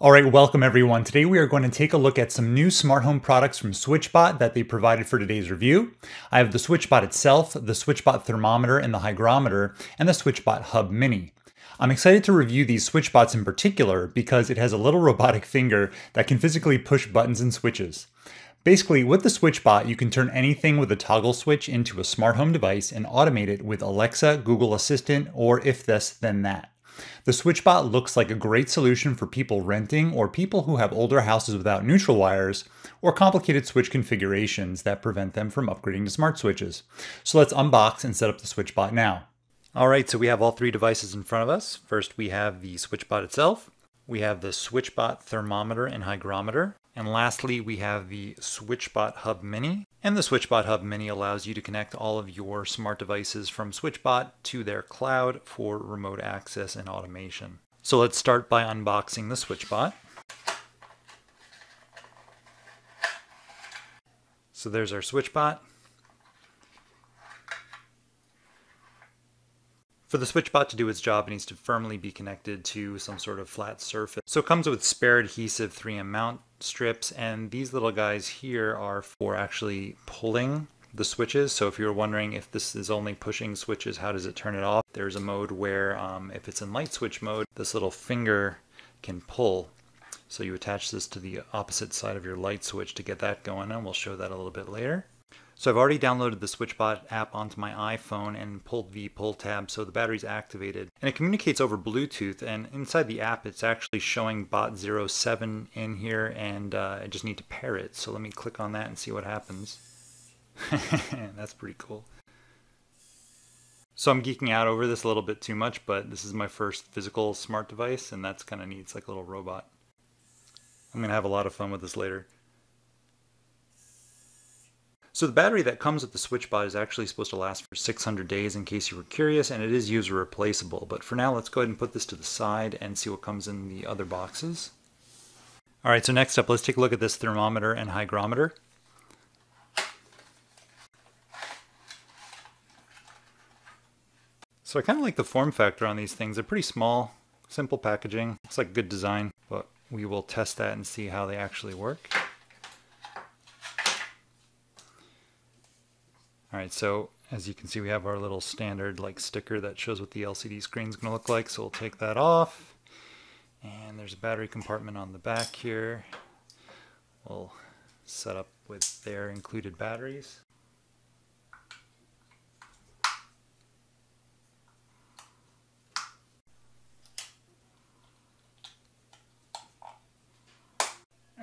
All right, welcome everyone. Today we are going to take a look at some new smart home products from SwitchBot that they provided for today's review. I have the SwitchBot itself, the SwitchBot thermometer and the hygrometer, and the SwitchBot Hub Mini. I'm excited to review these SwitchBots in particular because it has a little robotic finger that can physically push buttons and switches. Basically, with the SwitchBot, you can turn anything with a toggle switch into a smart home device and automate it with Alexa, Google Assistant, or if this, then that. The SwitchBot looks like a great solution for people renting or people who have older houses without neutral wires or complicated switch configurations that prevent them from upgrading to smart switches. So let's unbox and set up the SwitchBot now. All right, so we have all three devices in front of us. First, we have the SwitchBot itself. We have the SwitchBot thermometer and hygrometer. And lastly, we have the SwitchBot Hub Mini. And the SwitchBot Hub Mini allows you to connect all of your smart devices from SwitchBot to their cloud for remote access and automation. So let's start by unboxing the SwitchBot. So there's our SwitchBot. For the SwitchBot to do its job, it needs to firmly be connected to some sort of flat surface. So it comes with spare adhesive 3M mount strips, and these little guys here are for actually pulling the switches. So if you're wondering if this is only pushing switches, how does it turn it off? There's a mode where um, if it's in light switch mode, this little finger can pull. So you attach this to the opposite side of your light switch to get that going, and we'll show that a little bit later. So I've already downloaded the SwitchBot app onto my iPhone and pulled the pull tab so the battery's activated. And it communicates over Bluetooth and inside the app it's actually showing bot 07 in here and uh, I just need to pair it. So let me click on that and see what happens. That's pretty cool. So I'm geeking out over this a little bit too much, but this is my first physical smart device and that's kind of neat. It's like a little robot. I'm going to have a lot of fun with this later. So the battery that comes with the SwitchBot is actually supposed to last for 600 days in case you were curious, and it is user replaceable. But for now, let's go ahead and put this to the side and see what comes in the other boxes. All right, so next up, let's take a look at this thermometer and hygrometer. So I kind of like the form factor on these things. They're pretty small, simple packaging. It's like good design, but we will test that and see how they actually work. All right, so as you can see, we have our little standard like sticker that shows what the LCD screen is going to look like. So we'll take that off. And there's a battery compartment on the back here. We'll set up with their included batteries.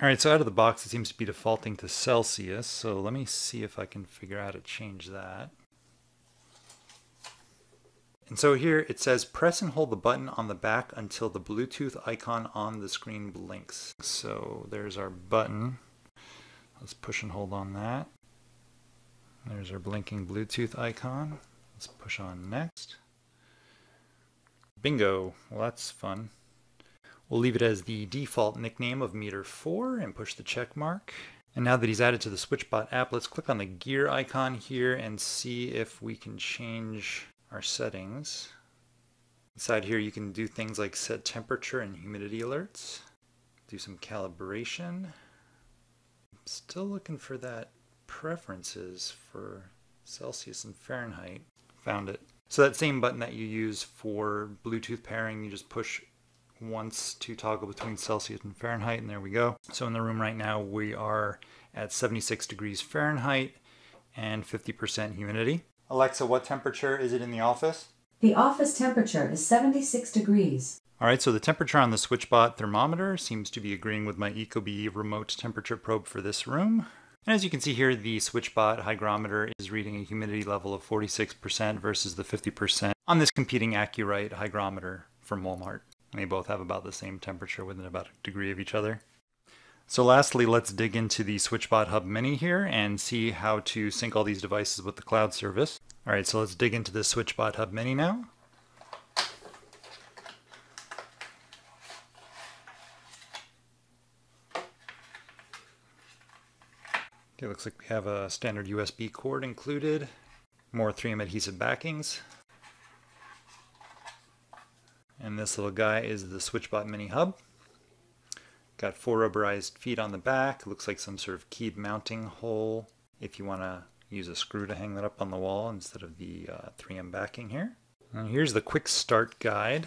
All right, so out of the box, it seems to be defaulting to Celsius. So let me see if I can figure out how to change that. And so here it says press and hold the button on the back until the Bluetooth icon on the screen blinks. So there's our button. Let's push and hold on that. There's our blinking Bluetooth icon. Let's push on next. Bingo. Well, that's fun. We'll leave it as the default nickname of meter 4 and push the check mark. And now that he's added to the SwitchBot app, let's click on the gear icon here and see if we can change our settings. Inside here you can do things like set temperature and humidity alerts, do some calibration. I'm still looking for that preferences for Celsius and Fahrenheit. Found it. So that same button that you use for Bluetooth pairing, you just push once to toggle between Celsius and Fahrenheit, and there we go. So in the room right now, we are at 76 degrees Fahrenheit and 50% humidity. Alexa, what temperature is it in the office? The office temperature is 76 degrees. All right, so the temperature on the SwitchBot thermometer seems to be agreeing with my Ecobee remote temperature probe for this room. And as you can see here, the SwitchBot hygrometer is reading a humidity level of 46% versus the 50% on this competing Accurite hygrometer from Walmart. And they both have about the same temperature within about a degree of each other. So lastly, let's dig into the SwitchBot Hub Mini here and see how to sync all these devices with the cloud service. All right, so let's dig into the SwitchBot Hub Mini now. Okay, looks like we have a standard USB cord included, more 3M adhesive backings, and this little guy is the SwitchBot Mini Hub. Got four rubberized feet on the back. Looks like some sort of keyed mounting hole if you want to use a screw to hang that up on the wall instead of the uh, 3M backing here. And here's the quick start guide.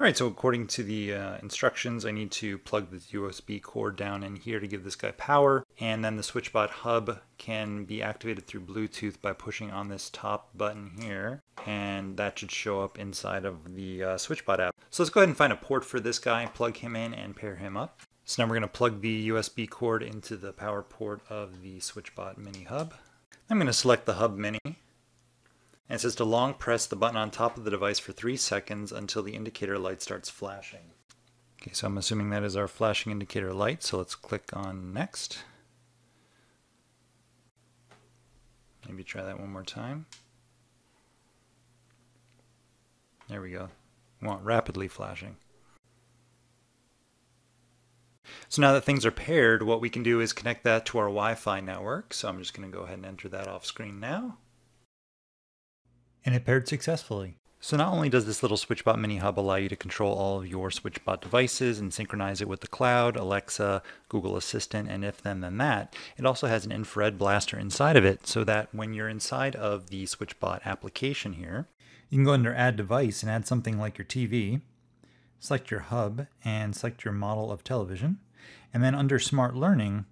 All right, so according to the uh, instructions, I need to plug the USB cord down in here to give this guy power, and then the SwitchBot hub can be activated through Bluetooth by pushing on this top button here, and that should show up inside of the uh, SwitchBot app. So let's go ahead and find a port for this guy, plug him in, and pair him up. So now we're going to plug the USB cord into the power port of the SwitchBot Mini Hub. I'm going to select the Hub Mini and it says to long press the button on top of the device for three seconds until the indicator light starts flashing. Okay, so I'm assuming that is our flashing indicator light, so let's click on next. Maybe try that one more time. There we go. We want rapidly flashing. So now that things are paired, what we can do is connect that to our Wi-Fi network. So I'm just going to go ahead and enter that off screen now and it paired successfully. So not only does this little SwitchBot Mini Hub allow you to control all of your SwitchBot devices and synchronize it with the cloud, Alexa, Google Assistant, and if then then that, it also has an infrared blaster inside of it so that when you're inside of the SwitchBot application here, you can go under Add Device and add something like your TV, select your hub, and select your model of television. And then under Smart Learning,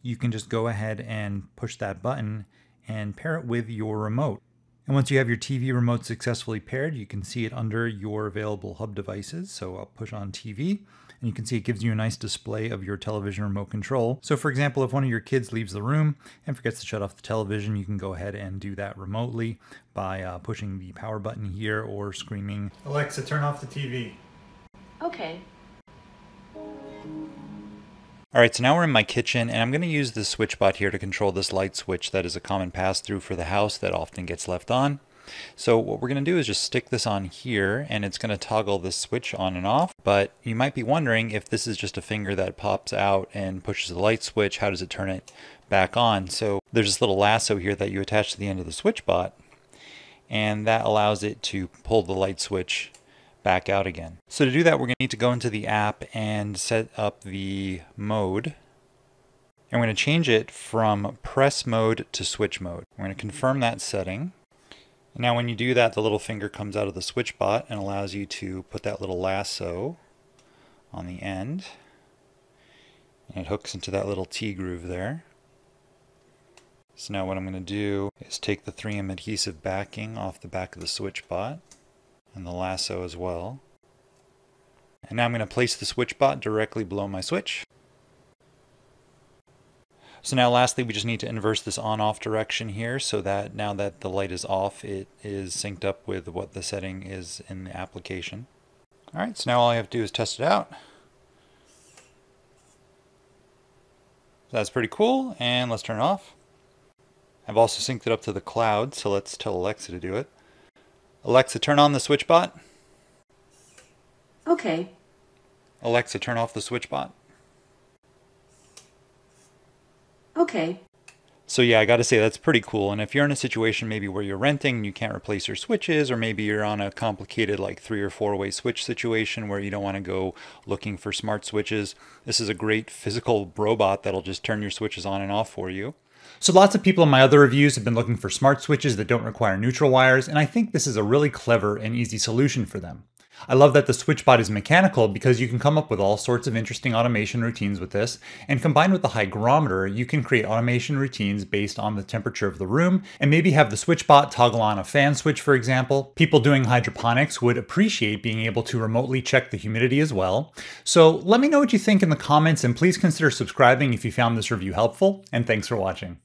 you can just go ahead and push that button and pair it with your remote. And once you have your TV remote successfully paired, you can see it under your available hub devices. So I'll push on TV and you can see it gives you a nice display of your television remote control. So for example, if one of your kids leaves the room and forgets to shut off the television, you can go ahead and do that remotely by uh, pushing the power button here or screaming, Alexa, turn off the TV. Okay. All right, so now we're in my kitchen and I'm gonna use the SwitchBot here to control this light switch that is a common pass-through for the house that often gets left on. So what we're gonna do is just stick this on here and it's gonna toggle this switch on and off. But you might be wondering if this is just a finger that pops out and pushes the light switch, how does it turn it back on? So there's this little lasso here that you attach to the end of the SwitchBot and that allows it to pull the light switch back out again. So to do that, we're going to need to go into the app and set up the mode. And we're going to change it from press mode to switch mode. We're going to confirm that setting. Now when you do that, the little finger comes out of the switch bot and allows you to put that little lasso on the end. And it hooks into that little T groove there. So now what I'm going to do is take the 3M adhesive backing off the back of the switch bot and the lasso as well. And now I'm going to place the switch bot directly below my switch. So now lastly, we just need to inverse this on-off direction here so that now that the light is off, it is synced up with what the setting is in the application. All right, so now all I have to do is test it out. That's pretty cool, and let's turn it off. I've also synced it up to the cloud, so let's tell Alexa to do it. Alexa, turn on the SwitchBot. Okay. Alexa, turn off the SwitchBot. Okay. So yeah, I got to say that's pretty cool. And if you're in a situation maybe where you're renting and you can't replace your switches, or maybe you're on a complicated like three or four way switch situation where you don't want to go looking for smart switches, this is a great physical robot that'll just turn your switches on and off for you. So lots of people in my other reviews have been looking for smart switches that don't require neutral wires, and I think this is a really clever and easy solution for them. I love that the SwitchBot is mechanical because you can come up with all sorts of interesting automation routines with this, and combined with the hygrometer, you can create automation routines based on the temperature of the room, and maybe have the SwitchBot toggle on a fan switch, for example. People doing hydroponics would appreciate being able to remotely check the humidity as well. So let me know what you think in the comments, and please consider subscribing if you found this review helpful, and thanks for watching.